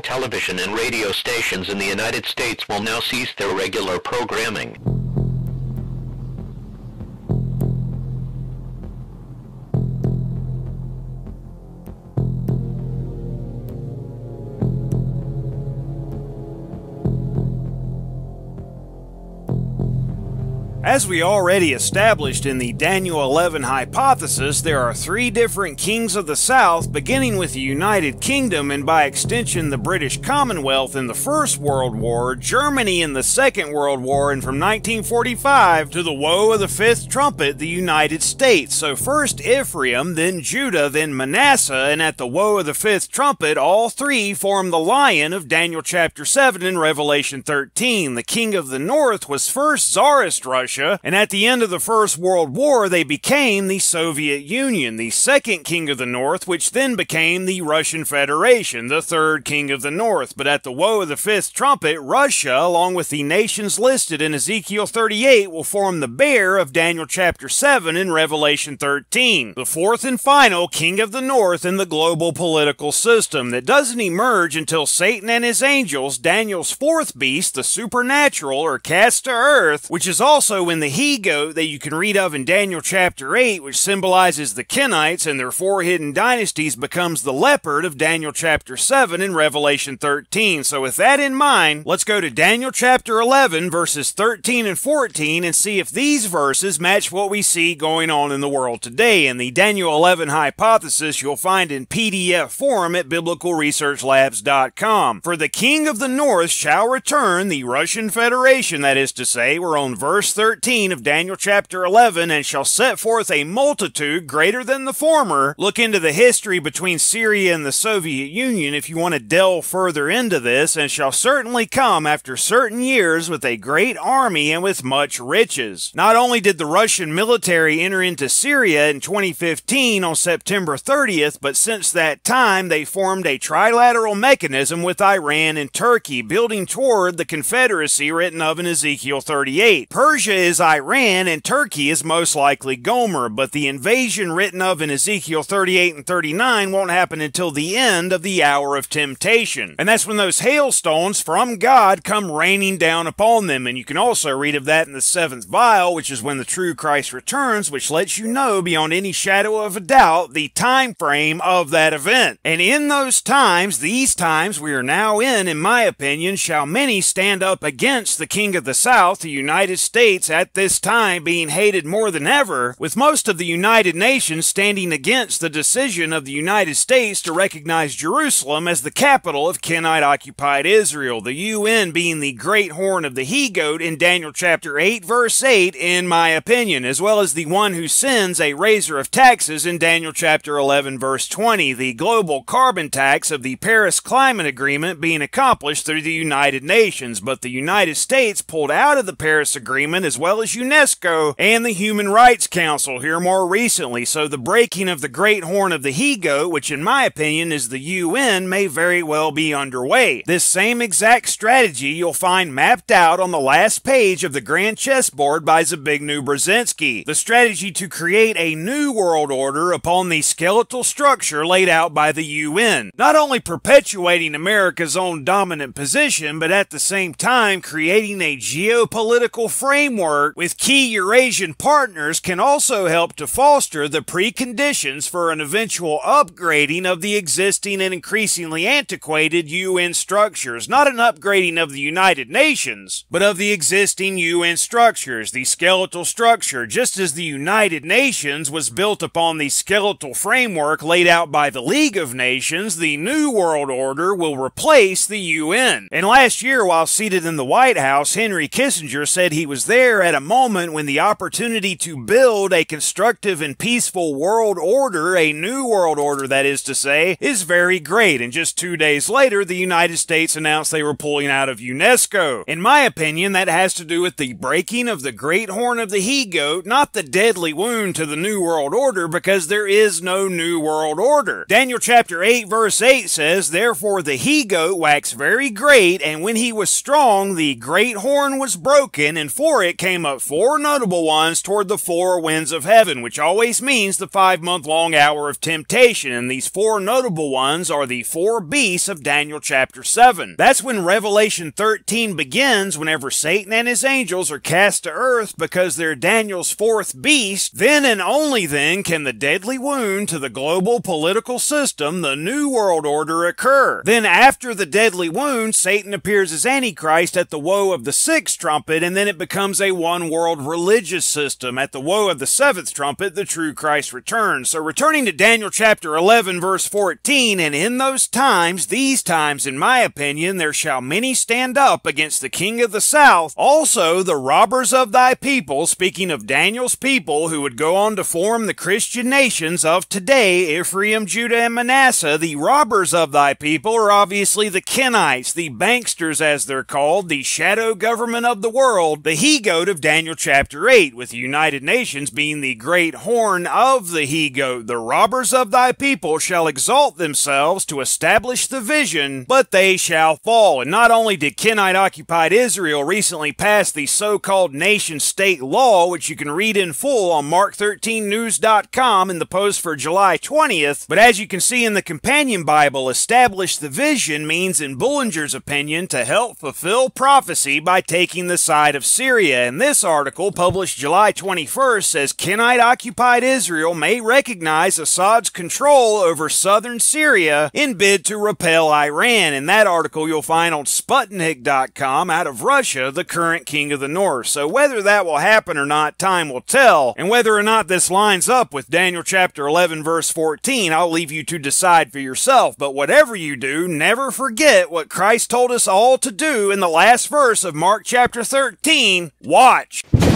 television and radio stations in the United States will now cease their regular programming. As we already established in the Daniel 11 hypothesis, there are three different kings of the South, beginning with the United Kingdom and by extension the British Commonwealth in the First World War, Germany in the Second World War, and from 1945 to the woe of the fifth trumpet, the United States. So first Ephraim, then Judah, then Manasseh, and at the woe of the fifth trumpet, all three form the lion of Daniel chapter 7 and Revelation 13. The king of the north was first Tsarist Russia and at the end of the First World War, they became the Soviet Union, the second king of the North, which then became the Russian Federation, the third king of the North. But at the woe of the fifth trumpet, Russia, along with the nations listed in Ezekiel 38, will form the bear of Daniel chapter 7 in Revelation 13, the fourth and final king of the North in the global political system that doesn't emerge until Satan and his angels, Daniel's fourth beast, the supernatural, are cast to earth, which is also in the he goat that you can read of in Daniel chapter 8, which symbolizes the Kenites and their four hidden dynasties, becomes the leopard of Daniel chapter 7 in Revelation 13. So, with that in mind, let's go to Daniel chapter 11, verses 13 and 14, and see if these verses match what we see going on in the world today. And the Daniel 11 hypothesis you'll find in PDF form at biblicalresearchlabs.com. For the king of the north shall return, the Russian Federation, that is to say, we're on verse 13. 13 of Daniel chapter 11, and shall set forth a multitude greater than the former. Look into the history between Syria and the Soviet Union if you want to delve further into this, and shall certainly come after certain years with a great army and with much riches. Not only did the Russian military enter into Syria in 2015 on September 30th, but since that time they formed a trilateral mechanism with Iran and Turkey, building toward the confederacy written of in Ezekiel 38. Persia is Iran and Turkey is most likely Gomer, but the invasion written of in Ezekiel 38 and 39 won't happen until the end of the hour of temptation. And that's when those hailstones from God come raining down upon them. And you can also read of that in the seventh vial, which is when the true Christ returns, which lets you know beyond any shadow of a doubt the time frame of that event. And in those times, these times we are now in, in my opinion, shall many stand up against the King of the South, the United States, at this time being hated more than ever, with most of the United Nations standing against the decision of the United States to recognize Jerusalem as the capital of Kenite occupied Israel, the UN being the great horn of the he goat in Daniel chapter 8, verse 8, in my opinion, as well as the one who sends a raiser of taxes in Daniel chapter 11, verse 20, the global carbon tax of the Paris Climate Agreement being accomplished through the United Nations, but the United States pulled out of the Paris Agreement as well as UNESCO and the Human Rights Council here more recently. So the breaking of the Great Horn of the He Goat, which in my opinion is the UN, may very well be underway. This same exact strategy you'll find mapped out on the last page of the Grand Chessboard by Zbigniew Brzezinski. The strategy to create a new world order upon the skeletal structure laid out by the UN. Not only perpetuating America's own dominant position, but at the same time creating a geopolitical framework with key Eurasian partners can also help to foster the preconditions for an eventual upgrading of the existing and increasingly antiquated UN structures. Not an upgrading of the United Nations, but of the existing UN structures, the skeletal structure, just as the United Nations was built upon the skeletal framework laid out by the League of Nations, the New World Order will replace the UN. And last year, while seated in the White House, Henry Kissinger said he was there at a moment when the opportunity to build a constructive and peaceful world order, a new world order that is to say, is very great. And just two days later, the United States announced they were pulling out of UNESCO. In my opinion, that has to do with the breaking of the great horn of the he goat, not the deadly wound to the new world order, because there is no new world order. Daniel chapter 8 verse 8 says, Therefore the he goat waxed very great, and when he was strong, the great horn was broken, and for it came came up four notable ones toward the four winds of heaven, which always means the five month long hour of temptation. And these four notable ones are the four beasts of Daniel chapter 7. That's when Revelation 13 begins, whenever Satan and his angels are cast to earth because they're Daniel's fourth beast. Then and only then can the deadly wound to the global political system, the New World Order, occur. Then after the deadly wound, Satan appears as Antichrist at the woe of the sixth trumpet, and then it becomes a one world religious system. At the woe of the seventh trumpet, the true Christ returns. So returning to Daniel chapter 11 verse 14, and in those times, these times in my opinion, there shall many stand up against the king of the south, also the robbers of thy people, speaking of Daniel's people who would go on to form the Christian nations of today, Ephraim, Judah, and Manasseh, the robbers of thy people are obviously the Kenites, the banksters as they're called, the shadow government of the world, the he goat of Daniel chapter 8, with the United Nations being the great horn of the he goat. The robbers of thy people shall exalt themselves to establish the vision, but they shall fall. And not only did Kenite occupied Israel recently pass the so called nation state law, which you can read in full on Mark13News.com in the post for July 20th, but as you can see in the companion Bible, establish the vision means, in Bullinger's opinion, to help fulfill prophecy by taking the side of Syria. And this article, published July 21st, says Kenite occupied Israel may recognize Assad's control over southern Syria in bid to repel Iran. In that article, you'll find on Sputnik.com out of Russia, the current king of the north. So whether that will happen or not, time will tell. And whether or not this lines up with Daniel chapter 11, verse 14, I'll leave you to decide for yourself. But whatever you do, never forget what Christ told us all to do in the last verse of Mark chapter 13. Watch.